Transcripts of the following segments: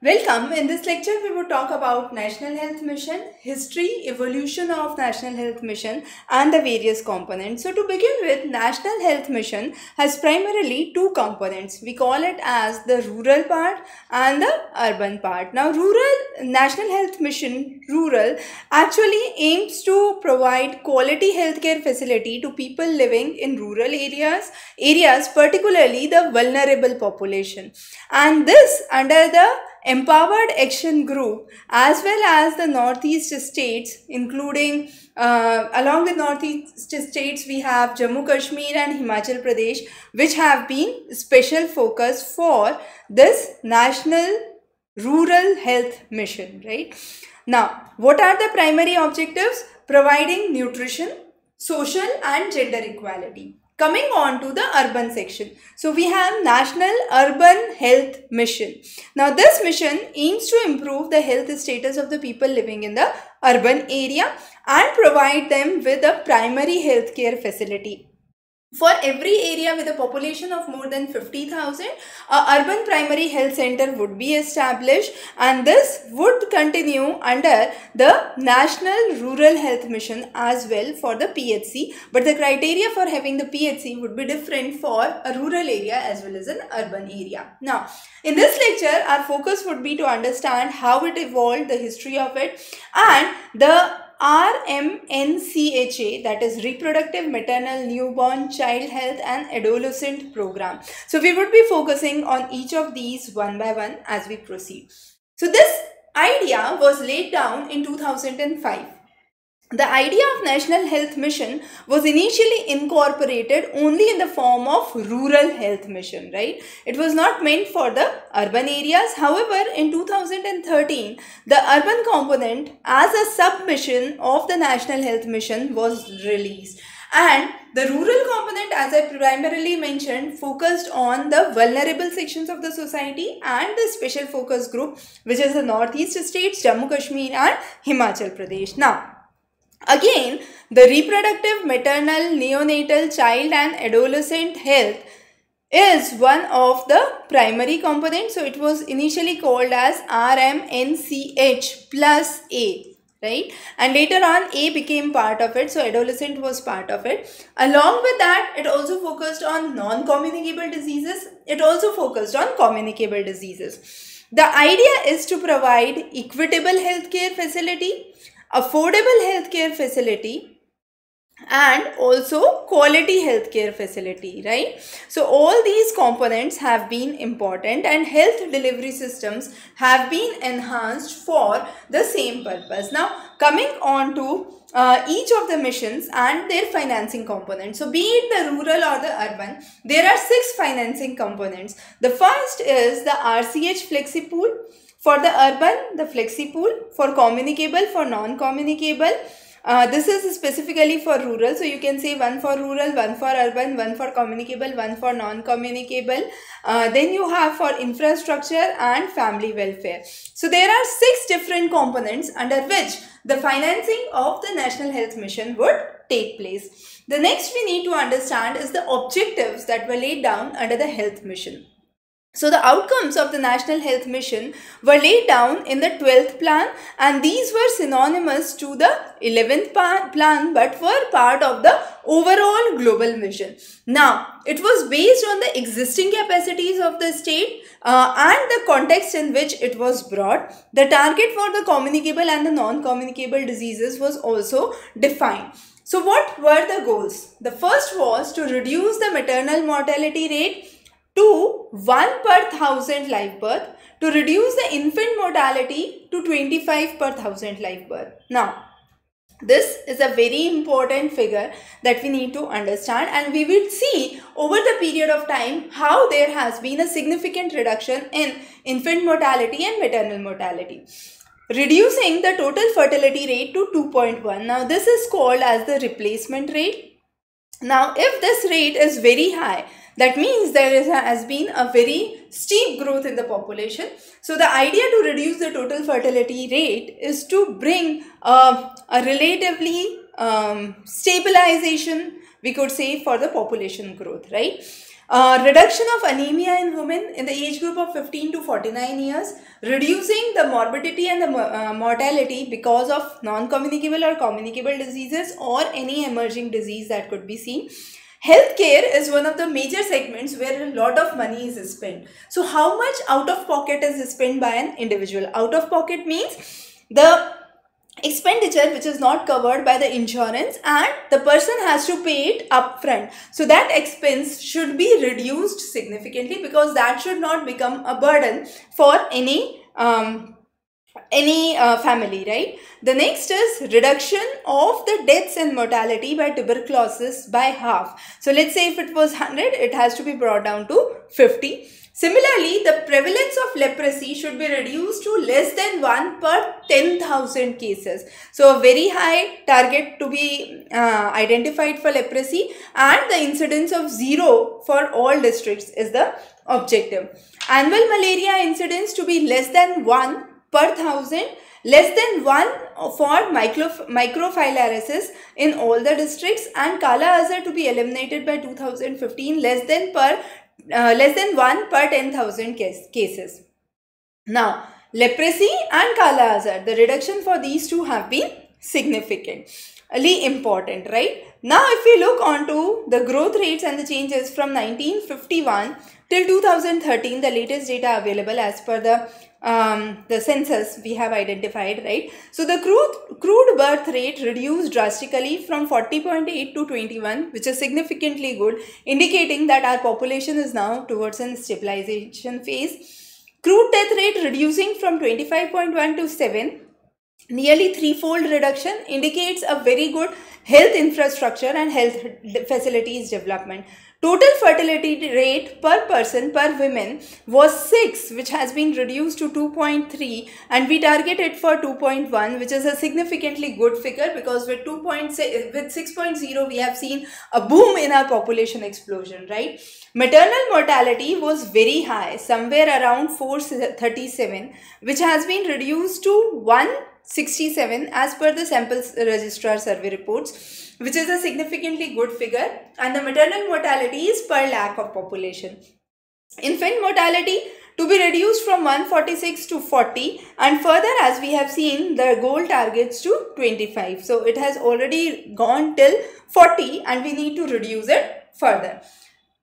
Welcome. In this lecture, we will talk about National Health Mission, history, evolution of National Health Mission, and the various components. So, to begin with, National Health Mission has primarily two components. We call it as the rural part and the urban part. Now, rural National Health Mission, rural, actually aims to provide quality healthcare facility to people living in rural areas, areas particularly the vulnerable population, and this under the empowered action group as well as the northeast states including uh, along the northeast states we have jammu kashmir and himachal pradesh which have been special focus for this national rural health mission right? Now what are the primary objectives? Providing nutrition social and gender equality Coming on to the urban section. So we have National Urban Health Mission. Now this mission aims to improve the health status of the people living in the urban area and provide them with a primary healthcare facility for every area with a population of more than 50,000, a urban primary health center would be established and this would continue under the National Rural Health Mission as well for the PHC. But the criteria for having the PHC would be different for a rural area as well as an urban area. Now, in this lecture, our focus would be to understand how it evolved, the history of it and the RMNCHA that is reproductive maternal newborn child health and adolescent program. So we would be focusing on each of these one by one as we proceed. So this idea was laid down in 2005 the idea of National Health Mission was initially incorporated only in the form of Rural Health Mission, right? It was not meant for the urban areas. However, in 2013, the urban component as a submission of the National Health Mission was released. And the rural component, as I primarily mentioned, focused on the vulnerable sections of the society and the special focus group, which is the Northeast states, Jammu Kashmir and Himachal Pradesh. Now, Again, the reproductive, maternal, neonatal, child and adolescent health is one of the primary components. So, it was initially called as RMNCH plus A right? And later on a became part of it. So adolescent was part of it. Along with that it also focused on non-communicable diseases. It also focused on communicable diseases. The idea is to provide equitable healthcare facility affordable healthcare facility and also quality healthcare facility right so all these components have been important and health delivery systems have been enhanced for the same purpose now coming on to uh, each of the missions and their financing components. So be it the rural or the urban, there are six financing components. The first is the RCH Flexi Pool, for the urban, the flexi pool. For communicable, for non-communicable. Uh, this is specifically for rural. So you can say one for rural, one for urban, one for communicable, one for non-communicable. Uh, then you have for infrastructure and family welfare. So there are six different components under which the financing of the National Health Mission would take place. The next we need to understand is the objectives that were laid down under the health mission. So the outcomes of the National Health Mission were laid down in the 12th plan and these were synonymous to the 11th plan but were part of the overall global vision. Now, it was based on the existing capacities of the state uh, and the context in which it was brought. The target for the communicable and the non-communicable diseases was also defined. So what were the goals? The first was to reduce the maternal mortality rate to 1 per 1000 live birth to reduce the infant mortality to 25 per 1000 live birth. Now, this is a very important figure that we need to understand and we will see over the period of time how there has been a significant reduction in infant mortality and maternal mortality. Reducing the total fertility rate to 2.1. Now this is called as the replacement rate. Now if this rate is very high, that means there a, has been a very steep growth in the population. So the idea to reduce the total fertility rate is to bring uh, a relatively um, stabilization we could say for the population growth right uh, reduction of anemia in women in the age group of 15 to 49 years, reducing the morbidity and the uh, mortality because of non-communicable or communicable diseases or any emerging disease that could be seen. Healthcare is one of the major segments where a lot of money is spent. So how much out of pocket is spent by an individual? Out of pocket means the expenditure which is not covered by the insurance and the person has to pay it upfront. So that expense should be reduced significantly because that should not become a burden for any um, any uh, family, right? The next is reduction of the deaths and mortality by tuberculosis by half. So let's say if it was 100, it has to be brought down to 50. Similarly, the prevalence of leprosy should be reduced to less than 1 per 10,000 cases. So, a very high target to be uh, identified for leprosy and the incidence of 0 for all districts is the objective. Annual malaria incidence to be less than 1 per 1000 less than 1 for micro, microfilariasis in all the districts and Kala Azar to be eliminated by 2015 less than per uh, less than 1 per 10,000 case, cases. Now, leprosy and Kala Azar, the reduction for these two have been significantly important, right? Now, if we look onto the growth rates and the changes from 1951 till 2013, the latest data available as per the um, the census we have identified, right? So the crude, crude birth rate reduced drastically from 40.8 to 21, which is significantly good, indicating that our population is now towards a stabilization phase. Crude death rate reducing from 25.1 to 7, nearly threefold reduction indicates a very good health infrastructure and health facilities development. Total fertility rate per person per women was 6 which has been reduced to 2.3 and we target it for 2.1 which is a significantly good figure because with 2. with 6.0 we have seen a boom in our population explosion right. Maternal mortality was very high somewhere around 437 which has been reduced to 1 67 as per the samples registrar survey reports which is a significantly good figure and the maternal mortality is per lakh of population. Infant mortality to be reduced from 146 to 40 and further as we have seen the goal targets to 25. So it has already gone till 40 and we need to reduce it further.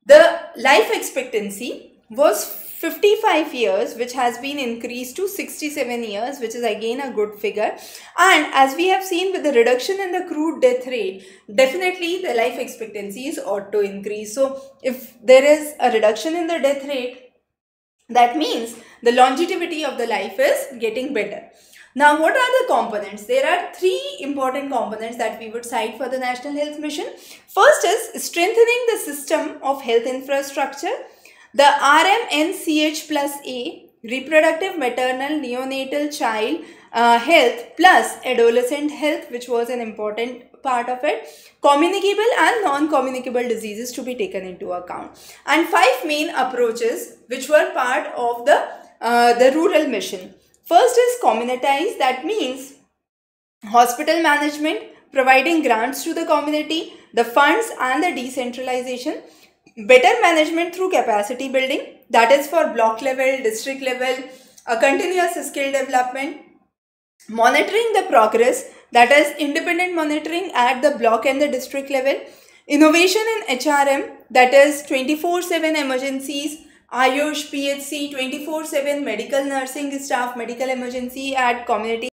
The life expectancy was 55 years which has been increased to 67 years which is again a good figure. And as we have seen with the reduction in the crude death rate definitely the life expectancies ought to increase. So if there is a reduction in the death rate that means the longevity of the life is getting better. Now what are the components? There are three important components that we would cite for the national health mission. First is strengthening the system of health infrastructure the RMNCH plus A, reproductive maternal neonatal child uh, health plus adolescent health which was an important part of it, communicable and non-communicable diseases to be taken into account. And five main approaches which were part of the, uh, the rural mission. First is communitize that means hospital management, providing grants to the community, the funds and the decentralization better management through capacity building that is for block level district level a continuous skill development monitoring the progress that is independent monitoring at the block and the district level innovation in hrm that is 24 7 emergencies ayush phc 24 7 medical nursing staff medical emergency at community